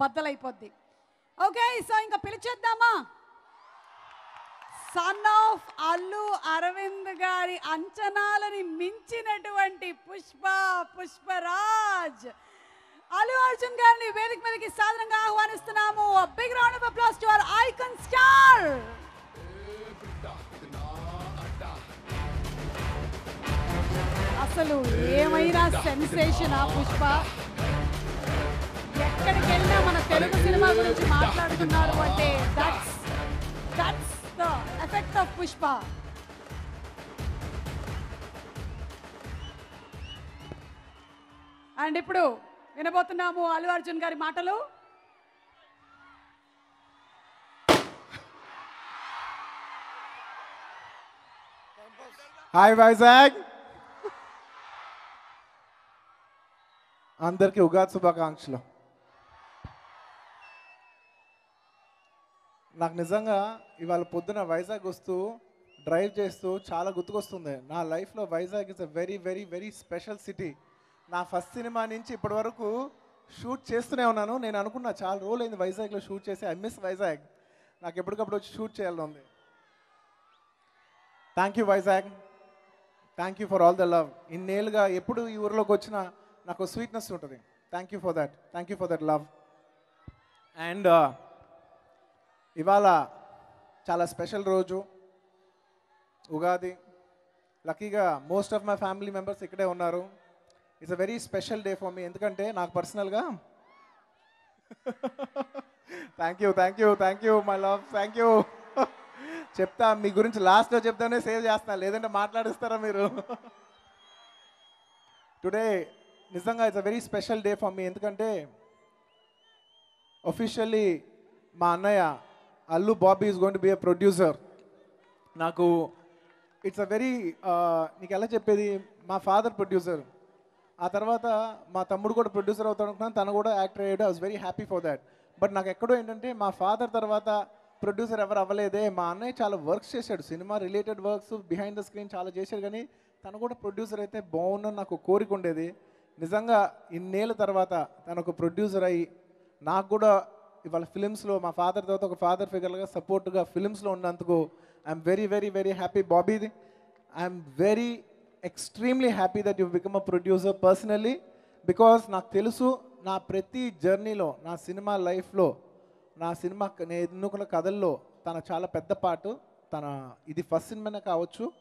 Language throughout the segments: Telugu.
బద్దలైపోద్ది. ఓకే సో ఇంకా పిలిచేద్దామా? సన్ ఆఫ్ అల్లు అరవింద్ గారి అంచనాలని మించినటువంటి పుష్ప పుష్పరాజ్. అల్లు అర్జున్ గారిని వేదిక మీదకి సాధారణంగా ఆహ్వానిస్తున్నాము. Big round of applause to our icon star అసలు ఏమైనా సెన్సేషన్ ఆ పుష్ప? ఎక్కడికి వెళ్ళినా మన తెలుగు సినిమా గురించి మాట్లాడుతున్నారు అంటే that's that's the effect of Pushpa. And ఇప్పుడు వినబోతున్నాము అల్లు అర్జున్ గారి మాటలు. హాయ్ వైజాగ్ అందరికీ ఉగాది శుభాకాంక్షలు. నాకు నిజంగా ఇవాళ పొద్దున వైజాగ్ వస్తూ డ్రైవ్ చేస్తూ చాలా గుర్తుకొస్తుంది. నా లైఫ్లో Vizag is a very very very special city నా ఫస్ట్ సినిమా నుంచి ఇప్పటి వరకు షూట్ చేస్తూనే ఉన్నాను. నేను అనుకున్నా చాలా రోజులు అయింది వైజాగ్లో షూట్ చేసి ఐ మిస్ వైజాగ్. నాకు ఎప్పటికప్పుడు వచ్చి షూట్ చేయాలని ఉంది. Thank you Vizag. Thank you for all the love ఇన్నేళ్ళుగా ఎప్పుడు ఈ ఊరిలోకి వచ్చినా నాకు స్వీట్నెస్ ఉంటుంది. Thank you for that thank you for that love and ఇవాళ చాలా స్పెషల్ రోజు. ఉగాది. లక్కీగా most of my family members ఇక్కడే ఉన్నారు. It's a very special day for me ఎందుకంటే నాకు పర్సనల్గా thank you thank you thank you my love thank you చెప్తా మీ గురించి లాస్ట్లో చెప్తానే సేవ్ చేస్తాను లేదంటే మాట్లాడిస్తారా మీరు? టుడే నిజంగా it's a very special day for me ఎందుకంటే ఒఫీషియల్లీ మా అన్నయ్య Allu Bobby is going to be a producer నాకు ఇట్స్ అ వెరీ నీకు ఎలా చెప్పేది? మా ఫాదర్ ప్రొడ్యూసర్ ఆ తర్వాత మా తమ్ముడు కూడా ప్రొడ్యూసర్ అవుతాడు అనుకున్నాను. తను కూడా యాక్టర్ అయ్యాడు. I was very happy for that but నాకు ఎక్కడో ఏంటంటే మా ఫాదర్ తర్వాత ప్రొడ్యూసర్ ఎవరు అవ్వలేదే. మా అన్నయ్య చాలా వర్క్స్ చేశాడు. Cinema related works behind the screen చాలా చేశాడు. కానీ తను కూడా ప్రొడ్యూసర్ అయితే బాగుందని నాకు కోరిక ఉండేది. నిజంగా ఇన్నేళ్ళ తర్వాత తను ఒక ప్రొడ్యూసర్ అయ్యి నాకు కూడా ఇవాళ ఫిలిమ్స్లో మా ఫాదర్ తర్వాత ఒక ఫాదర్ ఫిగర్గా సపోర్ట్గా ఫిలిమ్స్లో ఉన్నందుకు I'm very very very happy బాబీది I'm very extremely happy that you become a producer personally because నాకు తెలుసు నా ప్రతి జర్నీలో నా సినిమా లైఫ్లో నా సినిమా నేను ఎన్నుకున్న కథల్లో తన చాలా పెద్ద పాటు తన ఇది ఫస్ట్ సినిమానే కావచ్చు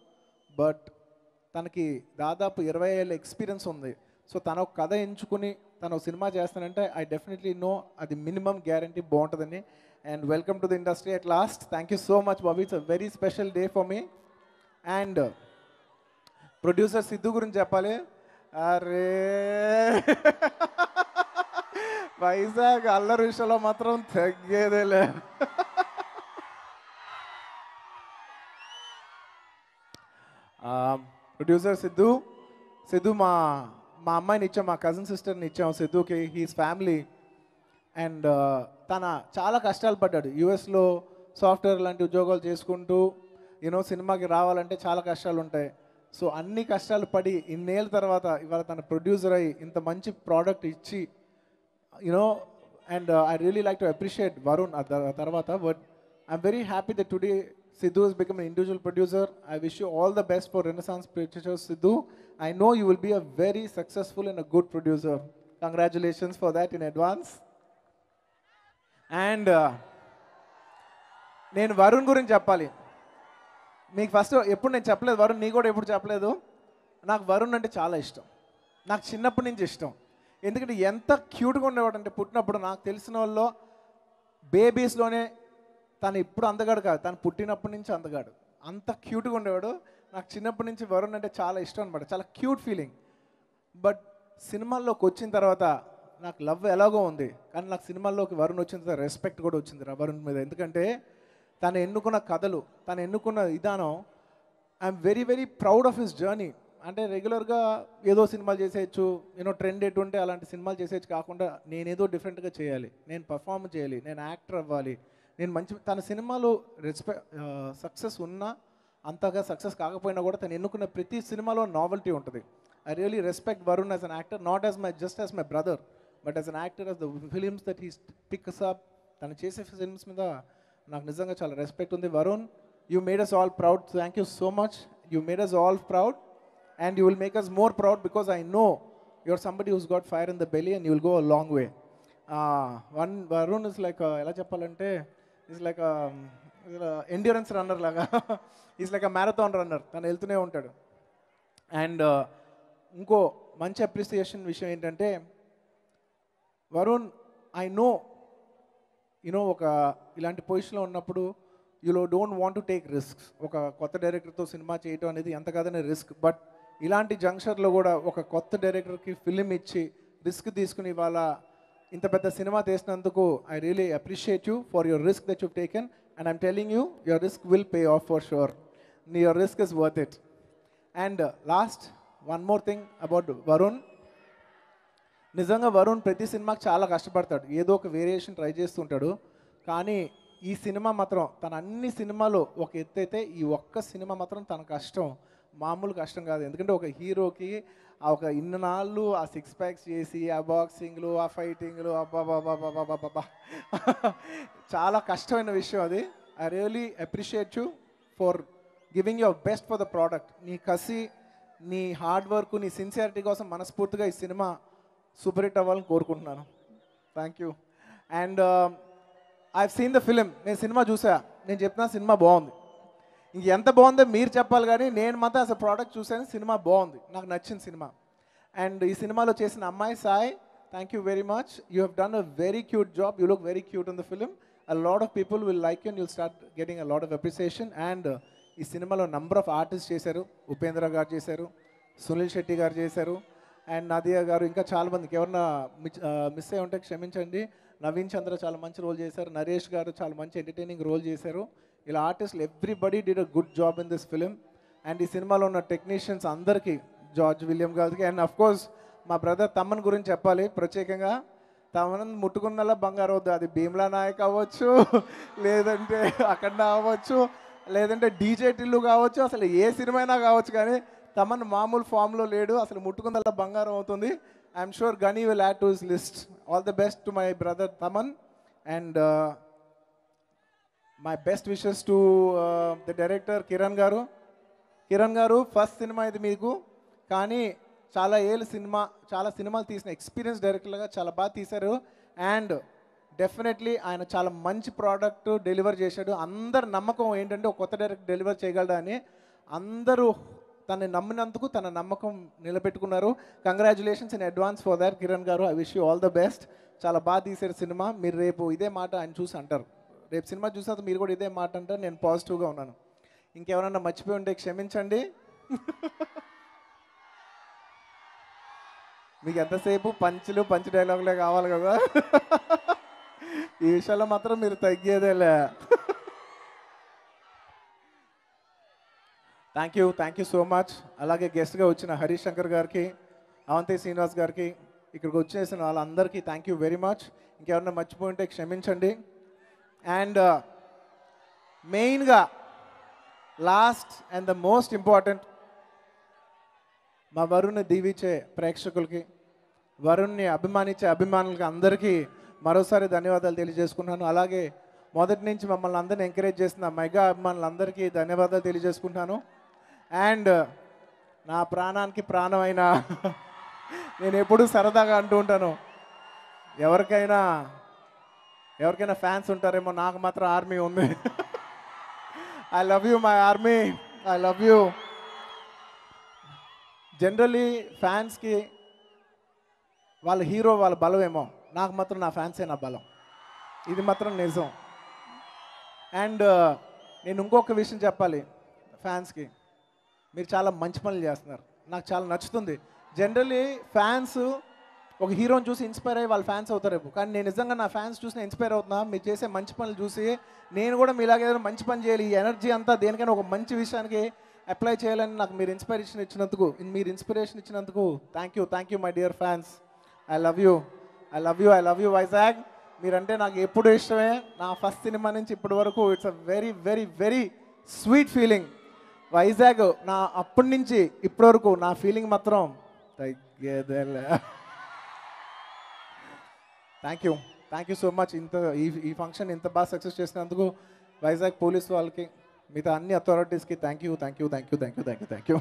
బట్ తనకి దాదాపు ఇరవై ఏళ్ళ ఎక్స్పీరియన్స్ ఉంది. సో తన ఒక కథ ఎంచుకుని తను సినిమా చేస్తానంటే ఐ డెఫినెట్లీ నో అది మినిమం గ్యారంటీ బాగుంటుందని. And welcome to the industry at last. Thank you so much Bobby it's a very special day for me and producer Sidhu గురించి చెప్పాలి. అరే! వైజాగ్ అల్లరి విషయంలో మాత్రం తగ్గేదేలే ప్రొడ్యూసర్ సిద్ధు. సిద్ధు మా మా అమ్మాయిని ఇచ్చాం మా కజిన్ సిస్టర్ని ఇచ్చాం సిద్ధుకి హీస్ ఫ్యామిలీ అండ్ తన చాలా కష్టాలు పడ్డాడు. యూఎస్లో సాఫ్ట్వేర్ లాంటి ఉద్యోగాలు చేసుకుంటూ యూనో సినిమాకి రావాలంటే చాలా కష్టాలు ఉంటాయి. సో అన్ని కష్టాలు పడి ఇన్నేళ్ళ తర్వాత ఇవాళ తన ప్రొడ్యూసర్ అయ్యి ఇంత మంచి ప్రోడక్ట్ ఇచ్చి you know and I really like to appreciate Varun ఆ తర్వాత but I'm very happy that today Sidhu has become an individual producer. I wish you all the best for Renaissance Pictures, Sidhu. I know you will be a very successful and a good producer. Congratulations for that in advance. And నేను వరుణ్ గురించి చెప్పాలి మీకు ఫస్ట్ ఎప్పుడు నేను చెప్పలేదు వరుణ్ నీ కూడా ఎప్పుడు చెప్పలేదు నాకు వరుణ్ అంటే చాలా ఇష్టం నాకు చిన్నప్పటి నుంచి ఇష్టం ఎందుకంటే ఎంత క్యూట్గా ఉండేవాడు అంటే పుట్టినప్పుడు నాకు తెలిసిన వాళ్ళు బేబీస్లోనే తను ఇప్పుడు అందగాడు కాదు. తను పుట్టినప్పటి నుంచి అందగాడు. అంత క్యూట్గా ఉండేవాడు. నాకు చిన్నప్పటి నుంచి వరుణ్ అంటే చాలా ఇష్టం అనమాట చాలా క్యూట్ ఫీలింగ్. బట్ సినిమాల్లోకి వచ్చిన తర్వాత నాకు లవ్ ఎలాగో ఉంది. కానీ నాకు సినిమాల్లోకి వరుణ్ వచ్చిన తర్వాత రెస్పెక్ట్ కూడా వచ్చింది రా వరుణ్ మీద. ఎందుకంటే తను ఎన్నుకున్న కథలు తను ఎన్నుకున్న విధానం I'm very very proud of his journey అంటే రెగ్యులర్గా ఏదో సినిమాలు చేసేయచ్చు ఏదో ట్రెండ్ ఎటు ఉంటే అలాంటి సినిమాలు చేసేయచ్చు కాకుండా నేనేదో డిఫరెంట్గా చేయాలి. నేను పర్ఫామ్ చేయాలి. నేను యాక్టర్ అవ్వాలి. నేను మంచి తన సినిమాలు రెస్పెక్ట్ సక్సెస్ ఉన్నా అంతగా సక్సెస్ కాకపోయినా కూడా తను ఎన్నుకున్న ప్రతి సినిమాలో నావెల్టీ ఉంటుంది. I really respect Varun as an actor not as my just as my brother but as an actor as the films that he picks up తను చేసే ఫిలిమ్స్ మీద నాకు నిజంగా చాలా రెస్పెక్ట్ ఉంది. Varun you made us all proud thank you so much you made us all proud and you will make us more proud because I know your somebody who's got fire in the belly and you will go a long way one Varun is like ఎలా చెప్పాలంటే ఈజ్ లైక్ ఎండ్యూరెన్స్ రన్నర్ లాగా. Is like a marathon runner తను వెళ్తూనే ఉంటాడు. అండ్ uh, ఇంకో మంచి అప్రిసియేషన్ విషయం ఏంటంటే వరుణ్ ఐ నో యునో ఒక ఇలాంటి పొజిషన్లో ఉన్నప్పుడు యూలో don't want to take risks ఒక కొత్త డైరెక్టర్తో సినిమా చేయటం అనేది ఎంత కాదనే రిస్క్ బట్ ఇలాంటి జంక్షన్లో కూడా ఒక కొత్త డైరెక్టర్కి ఫిలిం ఇచ్చి రిస్క్ తీసుకుని ఇవాళ ఇంత పెద్ద cinema తీసినందుకు I really appreciate you for your risk that you taken and I'm telling you your risk will pay off for sure your risk is worth it and last one more thing about Varun నిజంగా వరుణ్ ప్రతి సినిమాకి చాలా కష్టపడతాడు. ఏదో ఒక వేరియేషన్ ట్రై చేస్తుంటాడు. కానీ ఈ సినిమా మాత్రం తన అన్ని సినిమాలు ఒక ఎత్తు అయితే ఈ ఒక్క సినిమా మాత్రం తన కష్టం. మామూలు కష్టం కాదు. ఎందుకంటే ఒక హీరోకి ఆ ఒక ఇన్నాళ్ళు ఆ సిక్స్ ప్యాక్స్ చేసి ఆ బాక్సింగ్లు ఆ ఫైటింగ్లు అబ్బాబాబాబాబాబా చాలా కష్టమైన విషయం అది. I really appreciate you for giving your best for the product నీ కసి నీ హార్డ్ వర్క్ నీ సిన్సియారిటీ కోసం మనస్ఫూర్తిగా ఈ సినిమా సూపర్ హిట్ అవ్వాలని కోరుకుంటున్నాను. Thank you and I seen the film నేను సినిమా చూసా. నేను చెప్పిన సినిమా బాగుంది. ఇంక ఎంత బాగుందో మీరు చెప్పాలి కానీ నేను మాత్రం అసలు ప్రోడక్ట్ చూసాను సినిమా బాగుంది. నాకు నచ్చిన సినిమా. అండ్ ఈ సినిమాలో చేసిన అమ్మాయి Sai thank you very much you have done a very cute job you look very cute in the film a lot of people will like you and start getting a lot of appreciation and ఈ సినిమాలో నంబర్ ఆఫ్ ఆర్టిస్ట్ చేశారు. ఉపేంద్ర గారు చేశారు. సునీల్ శెట్టి గారు చేశారు. అండ్ నాదియా గారు ఇంకా చాలా మందికి. ఎవరన్నా మిస్ అయి ఉంటే క్షమించండి. నవీన్ చంద్ర చాలా మంచి రోల్ చేశారు. నరేష్ గారు చాలా మంచి ఎంటర్టైనింగ్ రోల్ చేశారు. ఇలా ఆర్టిస్టులు everybody did a good job in this film and ఈ సినిమాలో ఉన్న టెక్నీషియన్స్ అందరికీ జార్జ్ విలియం గారికి అండ్ అఫ్ కోర్స్ మా బ్రదర్ తమ్మన్ గురించి చెప్పాలి. ప్రత్యేకంగా తమన్ ముట్టుకున్నలా బంగారు వద్దు. అది భీమ్లా నాయక్ అవ్వచ్చు లేదంటే అఖండ అవ్వచ్చు లేదంటే డీజే టిల్లు కావచ్చు అసలు ఏ సినిమా అయినా కావచ్చు కానీ తమన్ మామూలు ఫామ్లో లేడు. అసలు ముట్టుకున్నలా బంగారం అవుతుంది. I'm sure Ghani will add to his list all the best to my brother Thaman. And my best wishes to the director Kiran garu. Kiran garu first cinema ఇది మీకు. కానీ చాలా ఏళ్ళు సినిమా చాలా సినిమాలు తీసిన ఎక్స్పీరియన్స్ డైరెక్టర్గా చాలా బాగా తీశారు. అండ్ డెఫినెట్లీ ఆయన చాలా మంచి ప్రోడక్ట్ డెలివర్ చేశాడు. అందరి నమ్మకం ఏంటంటే ఒక కొత్త డైరెక్ట్ డెలివర్ చేయగలడా అని అందరూ తనని నమ్మినందుకు తన నమ్మకం నిలబెట్టుకున్నారు. Congratulations in advance for that Kiran garu. I wish you all the best చాలా బాగా తీశారు సినిమా. మీరు రేపు ఇదే మాట ఆయన చూసి అంటారు. రేపు సినిమా చూసాక మీరు కూడా ఇదే మాట అంటే నేను పాజిటివ్గా ఉన్నాను. ఇంకెవరన్నా మర్చిపోయి ఉంటే క్షమించండి. మీకు ఎంతసేపు పంచులు పంచ్ డైలాగులే కావాలి కదా? ఈ విషయాల్లో మాత్రం మీరు తగ్గేదేలే. Thank you thank you so much అలాగే గెస్ట్గా వచ్చిన హరీష్ శంకర్ గారికి అవంతి శ్రీనివాస్ గారికి ఇక్కడికి వచ్చేసిన వాళ్ళందరికీ థ్యాంక్ యూ వెరీ మచ్ ఇంకెవరన్నా మర్చిపోయి ఉంటే క్షమించండి. అండ్ మెయిన్గా last and the most important మా వరుణ్ని దీవించే ప్రేక్షకులకి వరుణ్ని అభిమానించే అభిమానులకి అందరికీ మరోసారి ధన్యవాదాలు తెలియజేసుకున్నాను అలాగే మొదటి నుంచి మమ్మల్ని అందరిని ఎంకరేజ్ చేసిన మెగా అభిమానులందరికీ ధన్యవాదాలు తెలియజేసుకుంటున్నాను. అండ్ నా ప్రాణానికి ప్రాణమైన నేను ఎప్పుడూ సరదాగా అంటూ ఉంటాను. ఎవరికైనా ఎవరికైనా ఫ్యాన్స్ ఉంటారేమో నాకు మాత్రం ఆర్మీ ఉంది. I love you my army I love you generally ఫ్యాన్స్కి వాళ్ళ హీరో వాళ్ళ బలం ఏమో నాకు మాత్రం నా ఫ్యాన్సే నా బలం. ఇది మాత్రం నిజం. అండ్ uh, నేను ఇంకొక విషయం చెప్పాలి ఫ్యాన్స్కి మీరు చాలా మంచి పనులు చేస్తున్నారు. నాకు చాలా నచ్చుతుంది. జనరలీ ఫ్యాన్స్ ఒక హీరోని చూసి ఇన్స్పైర్ అయ్యి వాళ్ళ ఫ్యాన్స్ అవుతారేమో కానీ నేను నిజంగా నా ఫ్యాన్స్ చూసి నేను ఇన్స్పైర్ అవుతున్నా. మీరు చేసే మంచి పనులు చూసి నేను కూడా మీలాగే ఏదైనా మంచి పని చేయాలి. ఈ ఎనర్జీ అంతా దేనికైనా ఒక మంచి విషయానికి అప్లై చేయాలని నాకు మీరు ఇన్స్పిరేషన్ ఇచ్చినందుకు మీరు ఇన్స్పిరేషన్ ఇచ్చినందుకు thank you thank you my dear fans I love you I love you I love you Vizag మీరంటే నాకు ఎప్పుడు ఇష్టమే. నా ఫస్ట్ సినిమా నుంచి ఇప్పటి వరకు it's a very very very sweet feeling Vizag నా అప్పటి నుంచి ఇప్పటి వరకు నా ఫీలింగ్ మాత్రం తగ్గేదేలే. Thank you thank you so much ఇంత ఈ ఈ ఫంక్షన్ ఇంత బాగా సక్సెస్ చేసినందుకు వైజాగ్ పోలీస్ వాళ్ళకి మిగతా అన్ని అథారిటీస్కి thank you thank you thank you thank you thank you thank you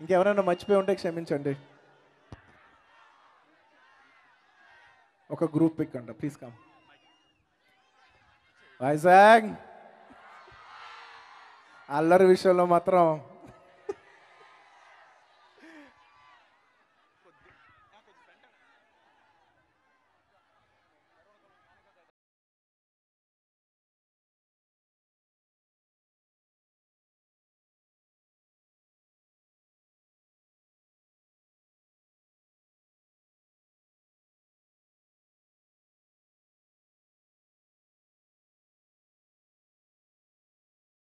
ఇంకెవరైనా మర్చిపోయి ఉంటే క్షమించండి. ఒక గ్రూప్ పిక్ అంట ప్లీజ్ కమ్ వైజాగ్! అల్లరి విషయంలో మాత్రం